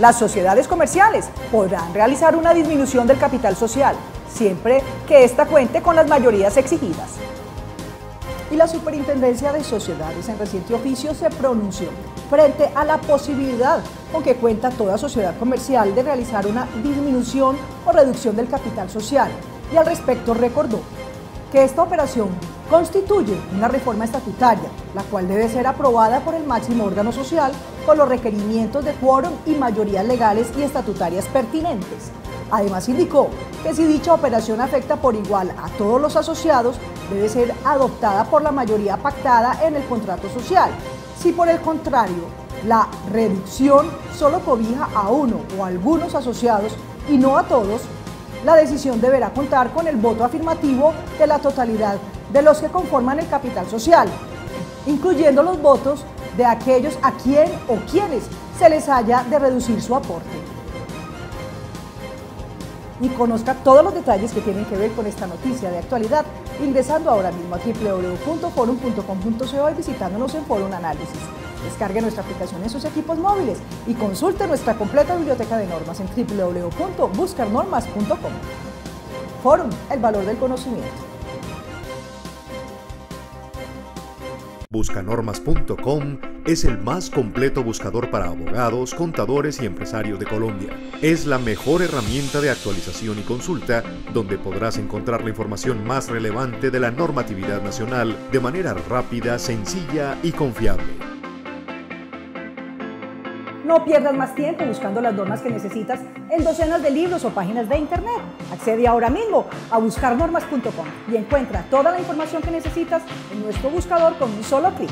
Las sociedades comerciales podrán realizar una disminución del capital social, siempre que ésta cuente con las mayorías exigidas. Y la Superintendencia de Sociedades en reciente oficio se pronunció frente a la posibilidad con que cuenta toda sociedad comercial de realizar una disminución o reducción del capital social. Y al respecto recordó que esta operación constituye una reforma estatutaria, la cual debe ser aprobada por el máximo órgano social con los requerimientos de quórum y mayorías legales y estatutarias pertinentes. Además indicó que si dicha operación afecta por igual a todos los asociados, debe ser adoptada por la mayoría pactada en el contrato social. Si por el contrario, la reducción solo cobija a uno o algunos asociados y no a todos, la decisión deberá contar con el voto afirmativo de la totalidad de los que conforman el capital social, incluyendo los votos de aquellos a quien o quienes se les haya de reducir su aporte. Y conozca todos los detalles que tienen que ver con esta noticia de actualidad ingresando ahora mismo a www.forum.com.co y visitándonos en Forum Análisis. Descargue nuestra aplicación en sus equipos móviles y consulte nuestra completa biblioteca de normas en www.buscarnormas.com. Forum, el valor del conocimiento. Buscanormas.com es el más completo buscador para abogados, contadores y empresarios de Colombia. Es la mejor herramienta de actualización y consulta donde podrás encontrar la información más relevante de la normatividad nacional de manera rápida, sencilla y confiable. No pierdas más tiempo buscando las normas que necesitas en docenas de libros o páginas de internet. Accede ahora mismo a buscarnormas.com y encuentra toda la información que necesitas en nuestro buscador con un solo clic.